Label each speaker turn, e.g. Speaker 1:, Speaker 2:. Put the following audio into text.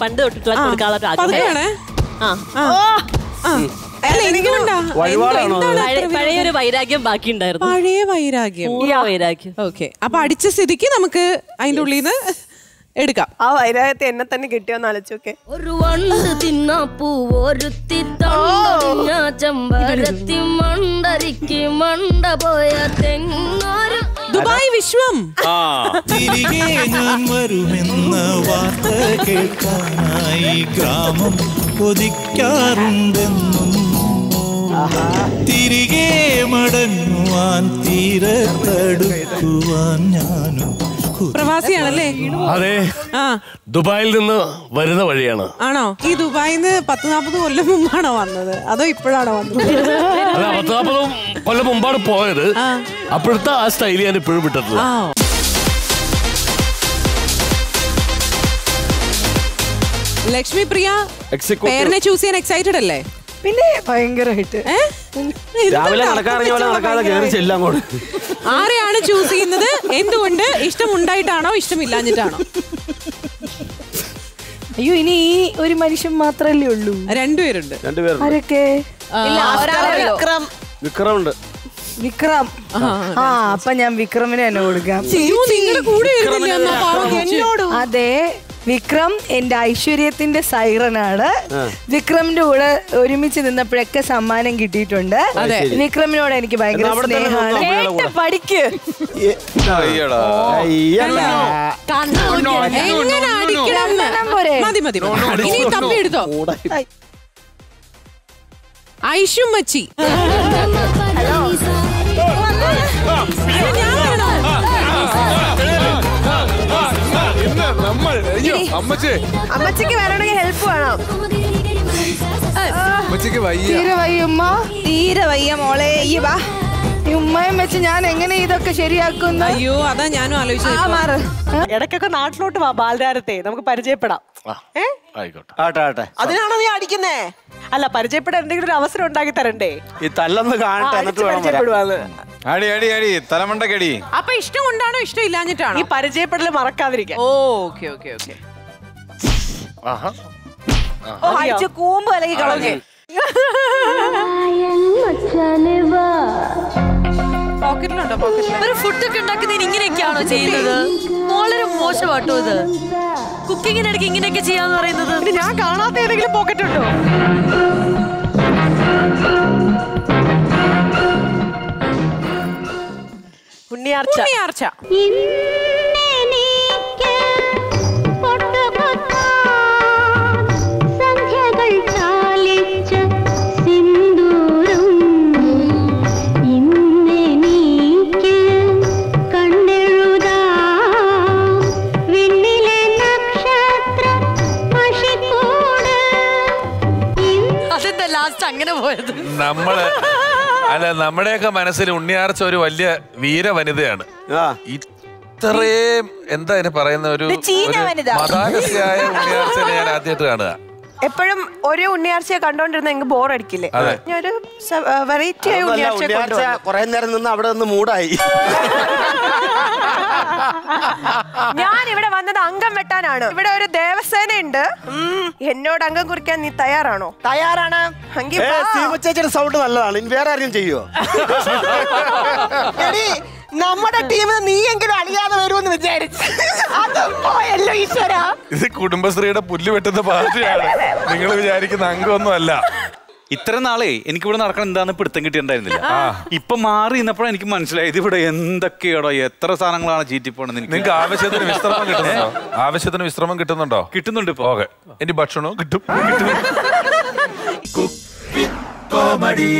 Speaker 1: പണ്ട് തൊട്ടിട്ടുള്ള കൊടുക്കാനുള്ള ആഗ്രഹം പഴയൊരു വൈരാഗ്യം ബാക്കി ഉണ്ടായിരുന്നു
Speaker 2: പഴയ വൈരാഗ്യം.
Speaker 1: വൈരാഗ്യം.
Speaker 2: ഓക്കെ. അപ്പൊ അടിച്ച സ്ഥിതിക്ക് നമുക്ക് അതിന്റെ ഉള്ളിൽ നിന്ന് എടുക്കാം.
Speaker 3: ആ വൈരാഗ്യത്തെ എന്നെ തന്നെ കിട്ടിയോന്ന് ആലോചിച്ചോക്കെ
Speaker 4: ഒരു വണ്ട് തിന്നാപ്പൂ ഒരുത്തി തണ്ടൊടിഞ്ഞ ചെമ്പരത്തി മണ്ടരിക്ക് മണ്ട പോയ തെങ്ങാരും
Speaker 2: ദുബായ് വിശ്വം.
Speaker 5: ആ.
Speaker 6: തിരികെ ഞാൻ വരുമെന്ന കേൾക്കാനായി ഗ്രാമം കൊതിക്കാറുണ്ടെന്നും തിരികെ മടങ്ങുവാൻ തീരത്തടുക്കുവാൻ ഞാനും
Speaker 2: പ്രവാസിയാണല്ലേ?
Speaker 7: അതെ.
Speaker 2: ആ.
Speaker 7: ദുബായിൽ നിന്ന് വരുന്ന വഴിയാണ്.
Speaker 2: ആണോ? ഈ ദുബായിൽ നിന്ന് പത്ത് നാപ്പത് കൊല്ലം മുമ്പാണോ വന്നത്? അതോ ഇപ്പോഴാണോ വന്നത്?
Speaker 7: അല്ല പത്ത് നാൽപ്പത് കൊല്ലം മുമ്പാണ് പോയത്. അപ്പോഴത്തെ ആ സ്റ്റൈലി ഞാൻ ഇപ്പോഴും വിട്ടിട്ടില്ല.
Speaker 2: ലക്ഷ്മി പ്രിയ. പേരിനെ ചൂസ് ചെയ്യാൻ എക്സൈറ്റഡ് അല്ലേ?
Speaker 3: പിന്നെ ഭയങ്കരമായിട്ട്?
Speaker 5: രാവിലെ നടക്കാറിഞ്ഞ പോലെ നടക്കാതെ കയറി ചെല്ലാം
Speaker 2: ആരെയാണ് ചൂസ് ചെയ്യുന്നത്? എന്തുകൊണ്ട്? ഇഷ്ടമുണ്ടായിട്ടാണോ? ഇഷ്ടമില്ലാഞ്ഞിട്ടാണോ?
Speaker 8: അയ്യോ ഇനി ഈ ഒരു മനുഷ്യൻ മാത്രല്ലേ ഉള്ളൂ.
Speaker 2: രണ്ടുപേരുണ്ട്.
Speaker 8: ആരൊക്കെ?
Speaker 3: വിക്രം.
Speaker 5: വിക്രമുണ്ട്.
Speaker 8: വിക്രം. ആ അപ്പൊ ഞാൻ വിക്രമിനെ തന്നെ കൊടുക്കാം. അതെ. വിക്രം എന്റെ ഐശ്വര്യത്തിന്റെ സൈറനാണ് വിക്രമിന്റെ കൂടെ ഒരുമിച്ച് നിന്നപ്പോഴൊക്കെ സമ്മാനം കിട്ടിയിട്ടുണ്ട്. വിക്രമിനോട് എനിക്ക് ഭയങ്കര സ്നേഹമാണ് പഠിക്ക്
Speaker 9: അയ്യടാ
Speaker 5: അയ്യടാ.
Speaker 9: അമ്മച്ചേ.
Speaker 3: അമ്മച്ചിക്ക് വരണമെങ്കിൽ ഹെൽപ്പ് വേണം.
Speaker 9: അമ്മച്ചിക്ക് വയ്യ.
Speaker 8: തീരെ വയ്യ ഉമ്മ.
Speaker 3: തീരെ വയ്യ മോളെ. ഈ വാ.
Speaker 8: ഈ ഉമ്മയും വെച്ച് ഞാൻ എങ്ങനെ ഇതൊക്കെ ശരിയാക്കുന്നു?
Speaker 2: അയ്യോ അതാ ഞാനും
Speaker 8: ആലോചിച്ചു
Speaker 3: ഇടയ്ക്കൊക്കെ നാട്ടിലോട്ട് വാ ബാലരാരത്തെ. നമുക്ക് പരിചയപ്പെടാം. അതിനാണോ നീ അടിക്കുന്നേ? അല്ല പരിചയപ്പെടാൻ എന്തെങ്കിലും ഒരു അവസരം ഉണ്ടാക്കി തരണ്ടേ?
Speaker 5: ഈ തല്ലൊന്ന് കാണട്ടെ
Speaker 2: അപ്പൊ ഇഷ്ടം കൊണ്ടാണോ ഇഷ്ടം ഇല്ലാഞ്ഞിട്ടാണോ
Speaker 3: ഈ പരിചയപ്പെടൽ മറക്കാതിരിക്കാം
Speaker 2: ഓ ഓക്കെ ഓക്കെ ഓക്കെ.
Speaker 3: അടിച്ച് കൂമ്പ് അല്ലെങ്കിൽ കളഞ്ഞ്.
Speaker 2: പോക്കറ്റിലുണ്ടോ പോക്കറ്റിൽ
Speaker 4: ഒരു ഫുഡൊക്കെ ഉണ്ടാക്കുന്നതിന് ഇങ്ങനെയൊക്കെയാണോ ചെയ്യുന്നത്? വളരെ മോശമാട്ടോ ഇത്. കുക്കിങ്ങിനിടയ്ക്ക് ഇങ്ങനെയൊക്കെ ചെയ്യാന്ന് പറയുന്നത്.
Speaker 3: ഞാൻ കാണാത്ത ഏതെങ്കിലും പോക്കറ്റ് ഉണ്ടോ ഉണ്ണിയാർച്ച.
Speaker 2: ഉണ്ണിയാർച്ച.
Speaker 4: ലാസ്റ്റ് അങ്ങനെ പോയത്.
Speaker 9: നമ്മൾ അല്ല നമ്മുടെയൊക്കെ മനസ്സിൽ ഉണ്ണിയാർച്ച ഒരു വലിയ വീര വനിതയാണ് ഇത്രയും എന്താ ഇതിന് പറയുന്ന ഒരു മതാനസിയായ ഉണ്ണിയാർച്ചനെ ഞാൻ ആദ്യമായിട്ട് കാണുക.
Speaker 3: എപ്പോഴും ഒരേ ഉണ്ണിയാർച്ചയെ കണ്ടോണ്ടിരുന്ന എനിക്ക് ബോർ അടിക്കില്ലേ
Speaker 9: അതെ.
Speaker 3: ഞാൻ ഒരു വെറൈറ്റി ആയ
Speaker 5: ഉണ്ണിയാർച്ച കൊറേ നേരം നിന്ന് അവിടെ നിന്ന് മൂടായി.
Speaker 3: ഞാൻ ഇവിടെ വന്നത് അംഗം വെട്ടാനാണ്. ഇവിടെ ഒരു ദേവസേന ഉണ്ട് എന്നോട് അംഗം കുറിക്കാൻ നീ തയ്യാറാണോ? തയ്യാറാണ്.
Speaker 5: ചേച്ചിയുടെ സൗണ്ട് നല്ലതാണ്. ഇനി വേറെ ആരെയും ചെയ്യുവോ?
Speaker 3: നമ്മുടെ ടീമിൽ നീയെങ്കിലും അളിയാതെ വരുമെന്ന് വിചാരിച്ചു. അതും ഈശ്വര.
Speaker 9: ഇത് കുടുംബശ്രീയുടെ പുല്ല് വെട്ടുന്ന പാർട്ടിയാണ്. നിങ്ങൾ വിചാരിക്കുന്ന അംഗമൊന്നും അല്ല
Speaker 10: ഇത്ര നാളെ എനിക്ക് ഇവിടെ നടക്കണം എന്താന്ന് പിടുത്തം കിട്ടിയിട്ടുണ്ടായിരുന്നില്ല. ഇപ്പൊ മാറി നിന്നപ്പോഴാണ് എനിക്ക് മനസ്സിലായത് ഇവിടെ എന്തൊക്കെയാടോ എത്ര സാധനങ്ങളാണ് ചീറ്റി പോണെന്ന്
Speaker 9: നിങ്ങൾക്ക് ആവശ്യത്തിന് വിശ്രമം കിട്ടുന്നുണ്ടോ? ആവശ്യത്തിന് വിശ്രമം കിട്ടുന്നുണ്ടോ?
Speaker 10: കിട്ടുന്നുണ്ട് ഇപ്പൊ.
Speaker 9: ഓക്കെ. ഇനി ഭക്ഷണവും കിട്ടും.
Speaker 6: കോമഡി.